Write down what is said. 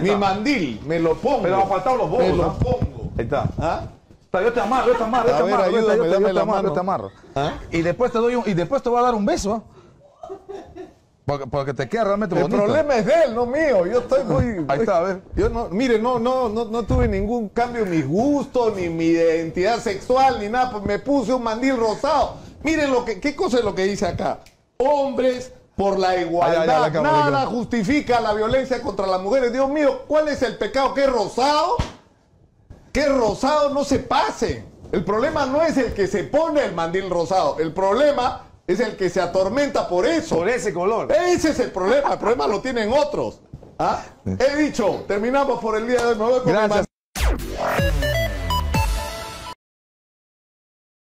Mi mandil, me lo pongo. Pero han faltado los bobos, Me lo pongo. Ahí está. ¿Ah? Está, Yo te amarro, yo te amarro, yo te amarro, yo te- ayúdame, yo te- yo dame te la amarro, mano. yo te amarro. ¿Ah? Y después te doy un, y después te voy a dar un beso, ¿ah? Porque, porque te queda realmente El bonito. problema es de él, no mío. Yo estoy muy. Ahí está, a ver. Yo no, mire, no, no, no, no tuve ningún cambio en mis gustos, ni mi identidad sexual, ni nada. Pues me puse un mandil rosado. Miren lo que, qué cosa es lo que dice acá. Hombres por la igualdad. Ay, ay, ay, Nada justifica la violencia contra las mujeres. Dios mío, ¿cuál es el pecado? ¿Qué rosado? ¿Qué rosado? No se pase. El problema no es el que se pone el mandil rosado. El problema es el que se atormenta por eso. Por ese color. Ese es el problema, el problema lo tienen otros. ¿Ah? He dicho, terminamos por el día de hoy. Me voy con mi Gracias.